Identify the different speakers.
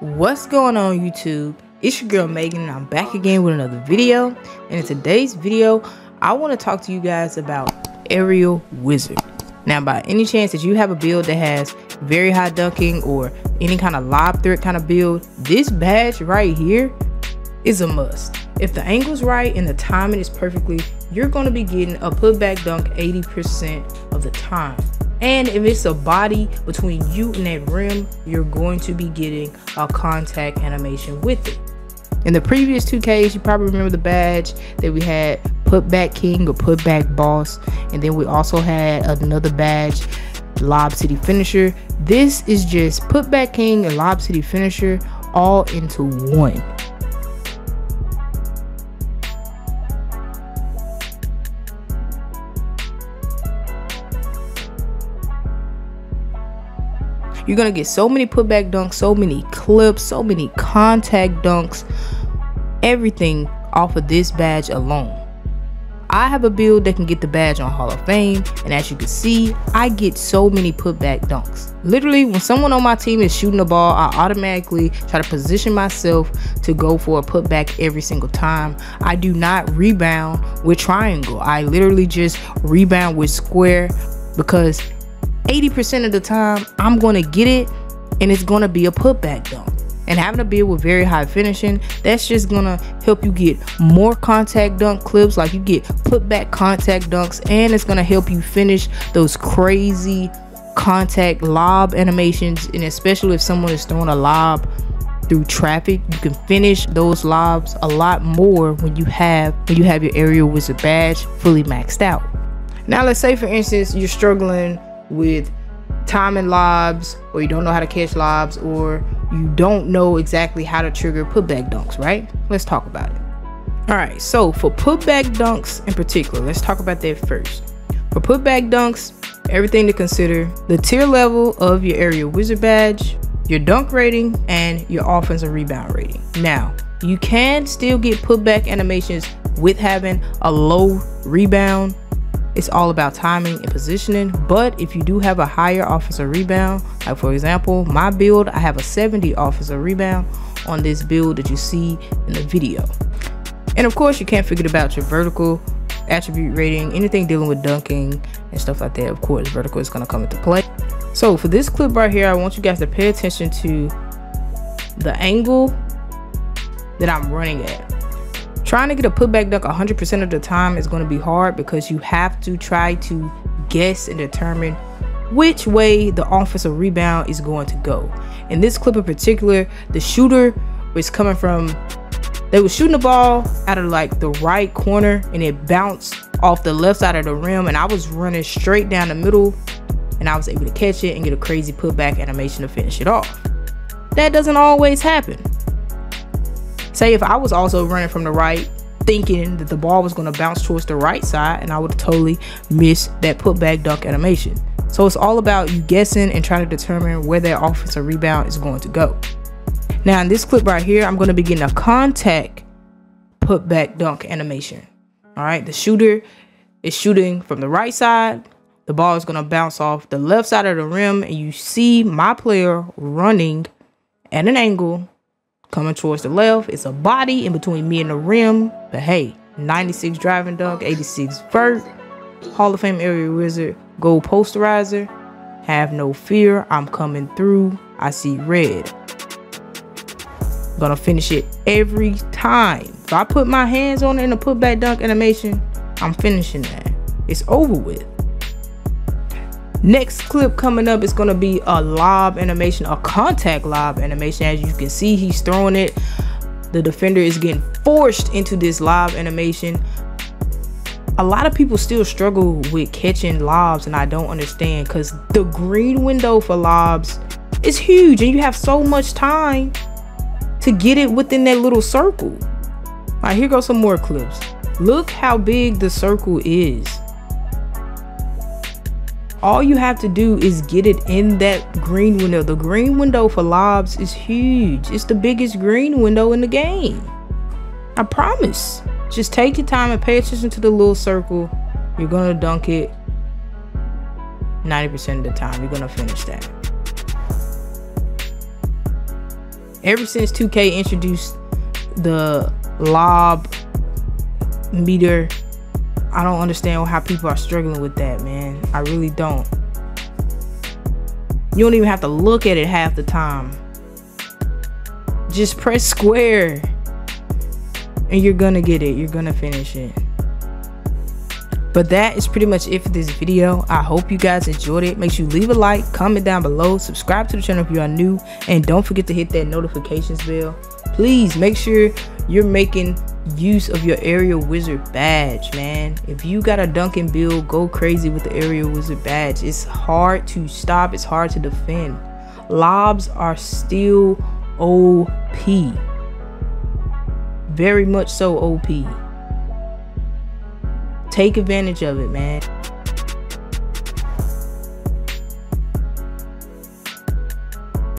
Speaker 1: What's going on YouTube? It's your girl Meagan and I'm back again with another video. And in today's video, I want to talk to you guys about Aerial Wizard. Now by any chance that you have a build that has very high dunking or any kind of lob threat kind of build, this badge right here is a must. If the angle's right and the timing is perfectly, you're going to be getting a putback dunk 80% of the time. And if it's a body between you and that rim, you're going to be getting a contact animation with it. In the previous 2Ks, you probably remember the badge that we had putback king or putback boss. And then we also had another badge, lob city finisher. This is just putback king and lob city finisher all into one. You're going to get so many putback dunks, so many clips, so many contact dunks, everything off of this badge alone. I have a build that can get the badge on Hall of Fame, and as you can see, I get so many putback dunks. Literally, when someone on my team is shooting the ball, I automatically try to position myself to go for a putback every single time. I do not rebound with triangle. I literally just rebound with square because 80% of the time, I'm going to get it and it's going to be a putback dunk. And having a build with very high finishing, that's just going to help you get more contact dunk clips. Like you get putback contact dunks, and it's going to help you finish those crazy contact lob animations. And especially if someone is throwing a lob through traffic you can finish those lobs a lot more when you have when you have your aerial wizard badge fully maxed out now let's say for instance you're struggling with timing lobs or you don't know how to catch lobs or you don't know exactly how to trigger putback dunks, right? Let's talk about it. All right, so for putback dunks in particular, let's talk about that first. For putback dunks, everything to consider the tier level of your aerial wizard badge, your dunk rating, and your offensive rebound rating. Now, you can still get putback animations with having a low rebound it's all about timing and positioning. But if you do have a higher officer rebound, like for example, my build, I have a 70 officer rebound on this build that you see in the video. And of course, you can't forget about your vertical attribute rating, anything dealing with dunking and stuff like that. Of course, vertical is going to come into play. So for this clip right here, I want you guys to pay attention to the angle that I'm running at. Trying to get a putback dunk 100% of the time is going to be hard because you have to try to guess and determine which way the offensive rebound is going to go. In this clip in particular, the shooter was coming from, they were shooting the ball out of like the right corner and it bounced off the left side of the rim and I was running straight down the middle and I was able to catch it and get a crazy putback animation to finish it off. That doesn't always happen. Say if I was also running from the right, thinking that the ball was going to bounce towards the right side, and I would totally miss that putback dunk animation. So it's all about you guessing and trying to determine where that offensive rebound is going to go. Now in this clip right here, I'm going to be getting a contact putback dunk animation. All right, the shooter is shooting from the right side. The ball is going to bounce off the left side of the rim, and you see my player running at an angle Coming towards the left, it's a body in between me and the rim. But hey, 96 driving dunk, 86 vert, Hall of Fame aerial wizard, gold posterizer. Have no fear, I'm coming through. I see red. gonna finish it every time. If I put my hands on it in a putback dunk animation, I'm finishing that. It's over with. Next clip coming up is going to be a lob animation, a contact lob animation. As you can see, he's throwing it. The defender is getting forced into this lob animation. A lot of people still struggle with catching lobs and I don't understand because the green window for lobs is huge and you have so much time to get it within that little circle. All right, here goes some more clips. Look how big the circle is all you have to do is get it in that green window. The green window for lobs is huge. It's the biggest green window in the game. I promise. Just take your time and pay attention to the little circle. You're gonna dunk it 90% of the time. You're gonna finish that. Ever since 2K introduced the lob meter, I don't understand how people are struggling with that, man. I really don't. You don't even have to look at it half the time. Just press square and you're gonna get it. You're gonna finish it. But that is pretty much it for this video. I hope you guys enjoyed it. Make sure you leave a like, comment down below, subscribe to the channel if you are new, and don't forget to hit that notifications bell. Please make sure you're making use of your aerial wizard badge, man. If you got a Duncan build, go crazy with the aerial wizard badge. It's hard to stop, it's hard to defend. Lobs are still OP. Very much so OP. Take advantage of it, man.